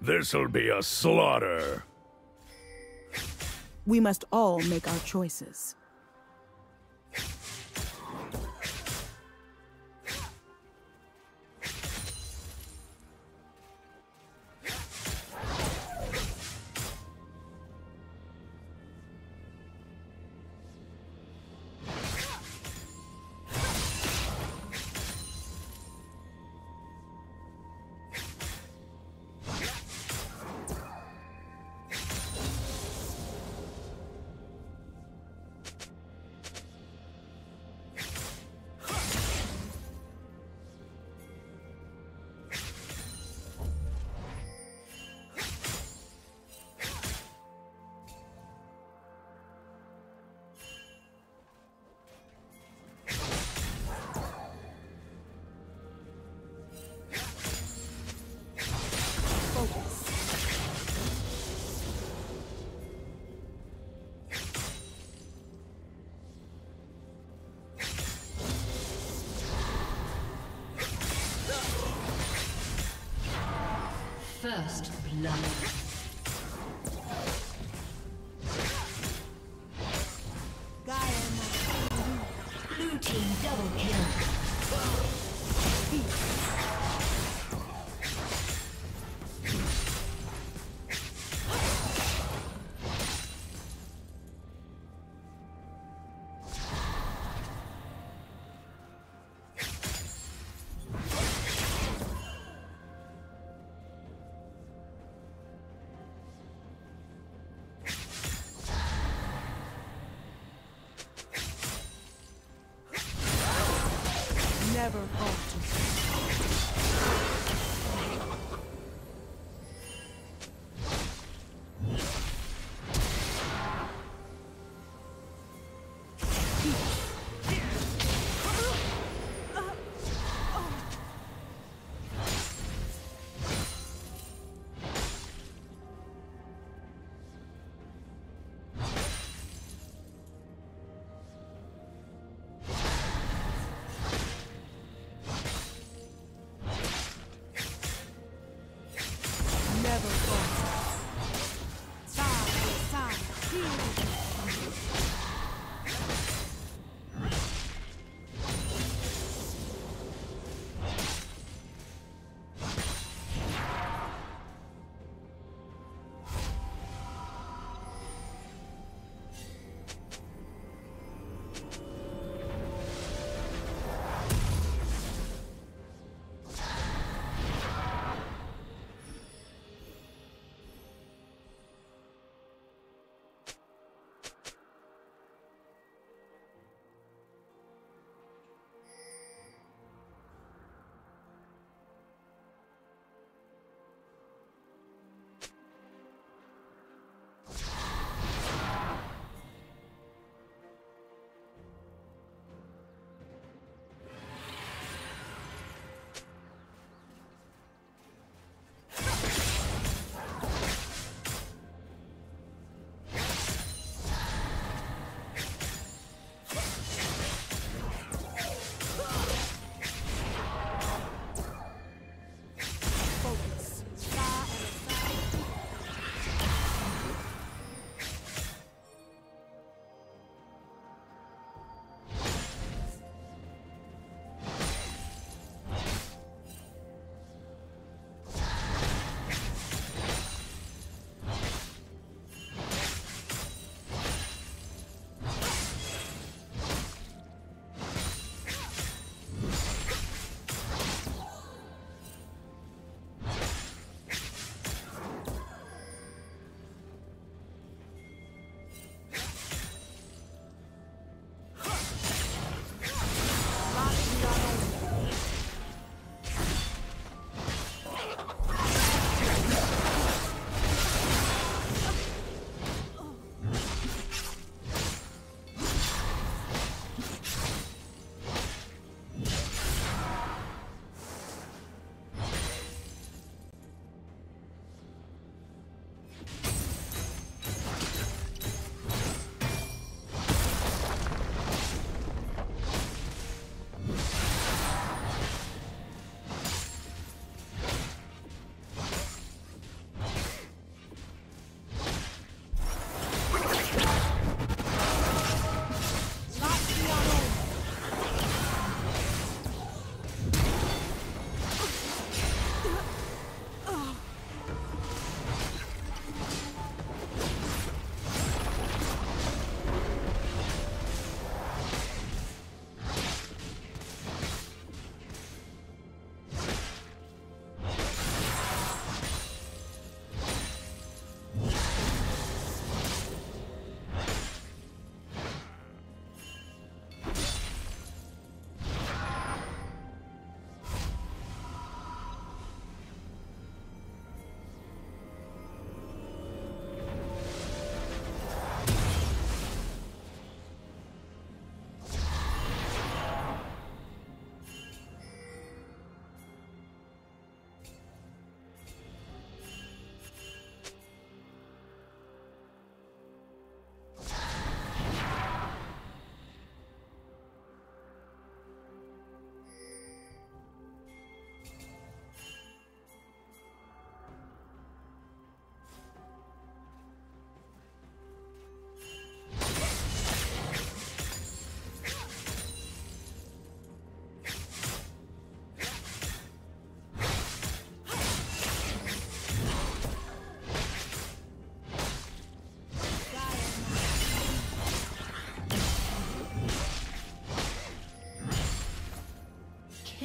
This'll be a slaughter. We must all make our choices. First blood. 嗯哦。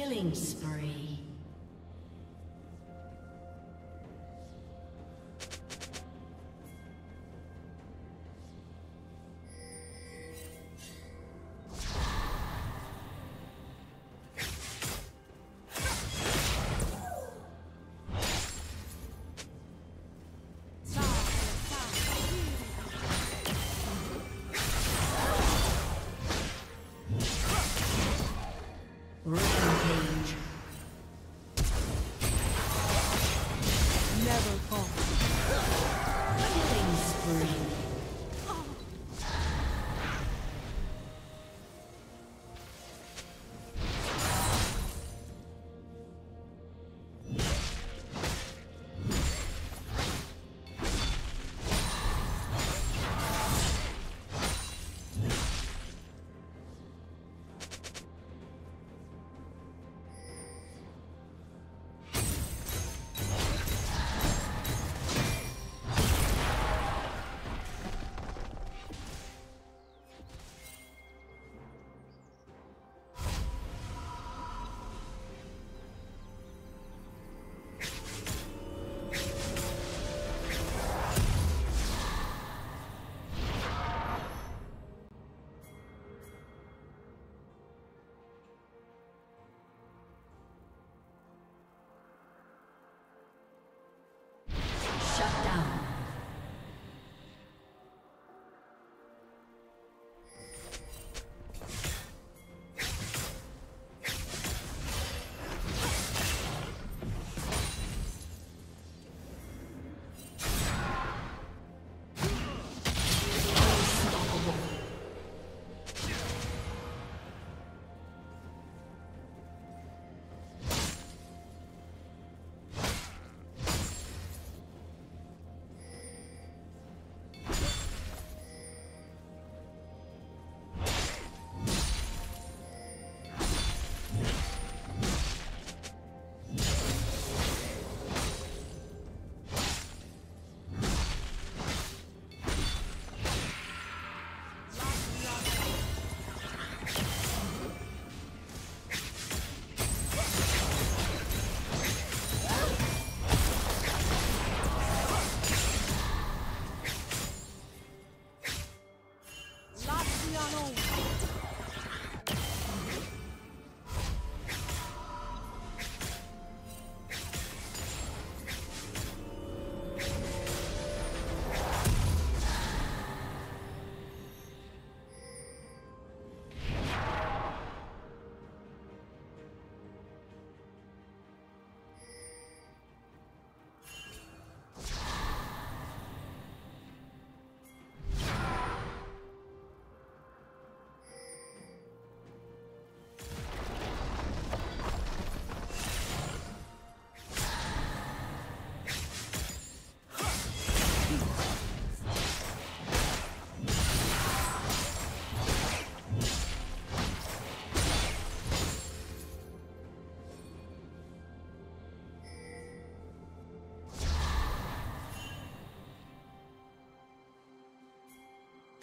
Killing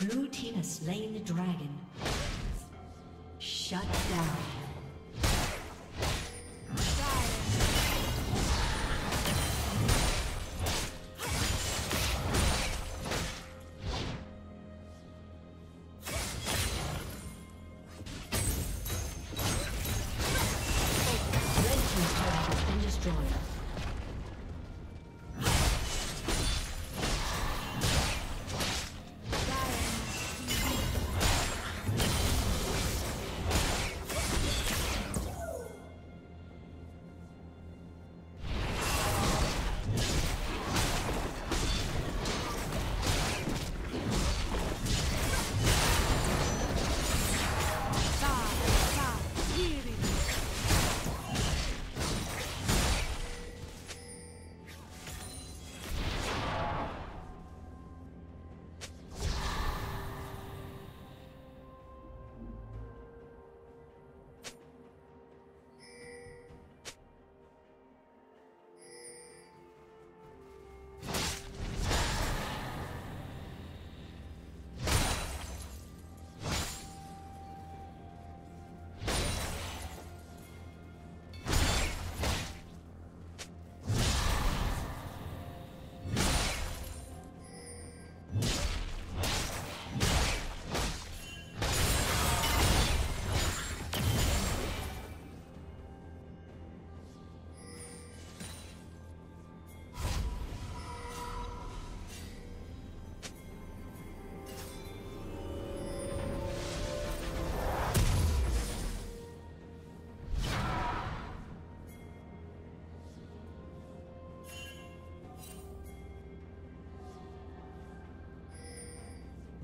Blue team has slain the dragon. Shut down.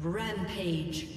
Rampage.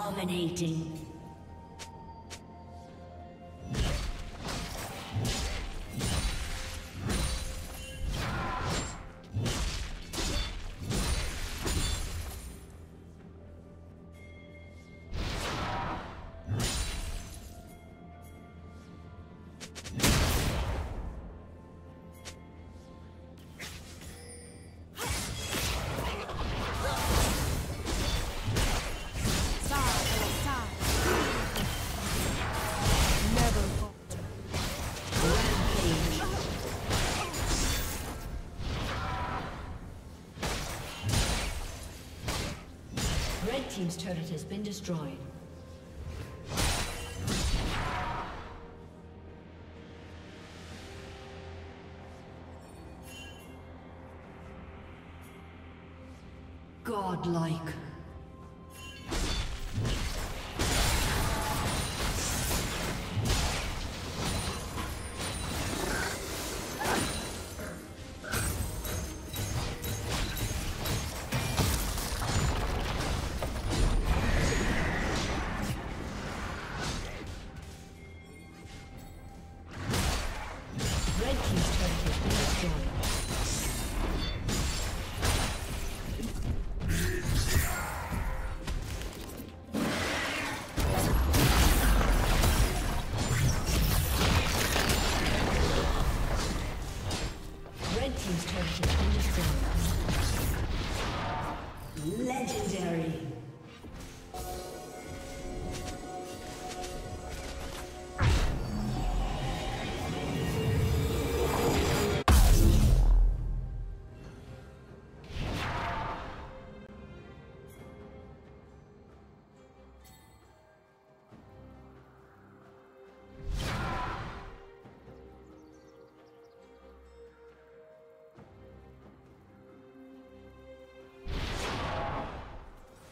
Dominating. Turret has been destroyed. Godlike.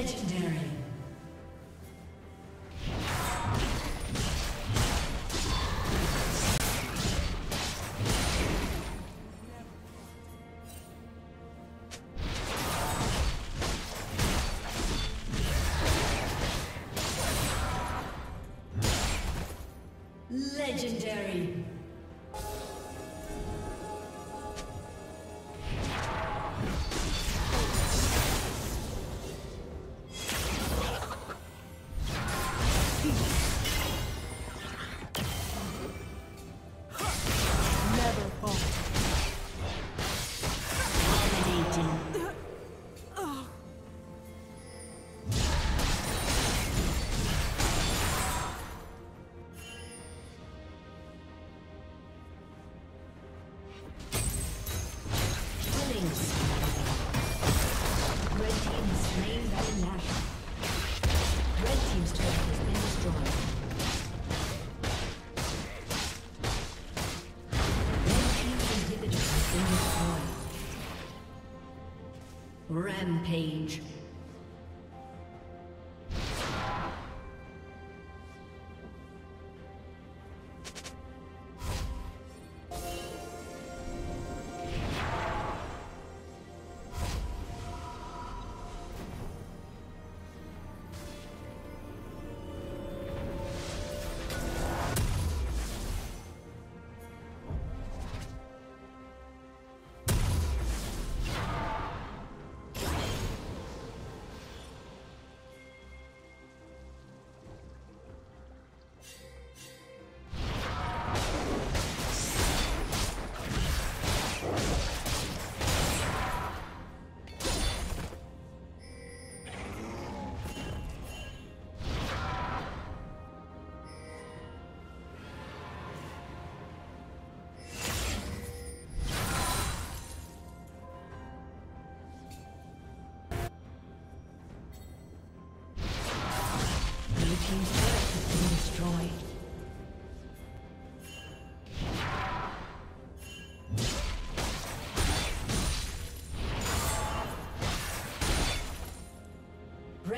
Legendary. Legendary. age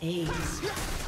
Ace.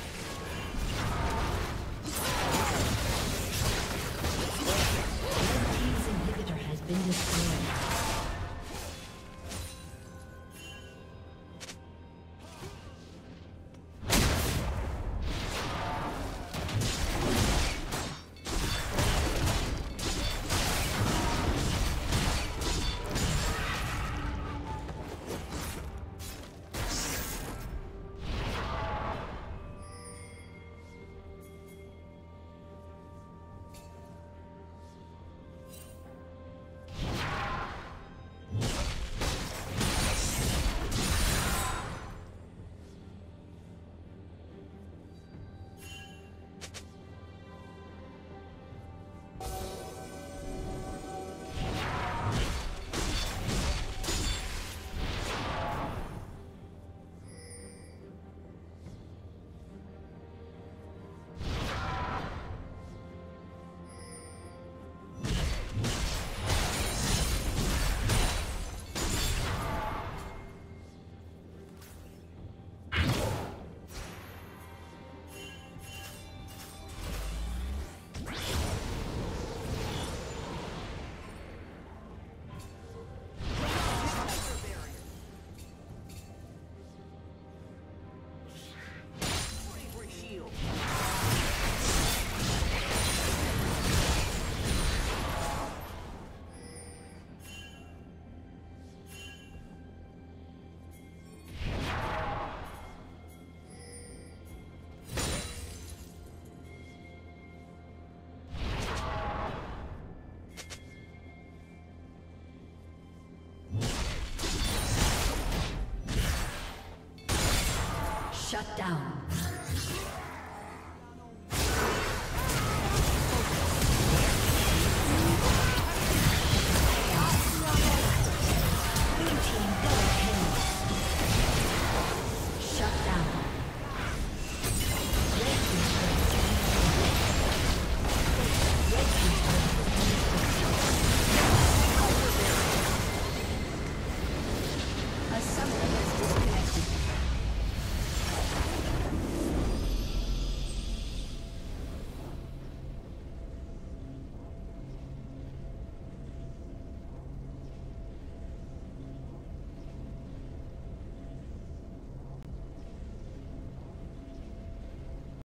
Shut down.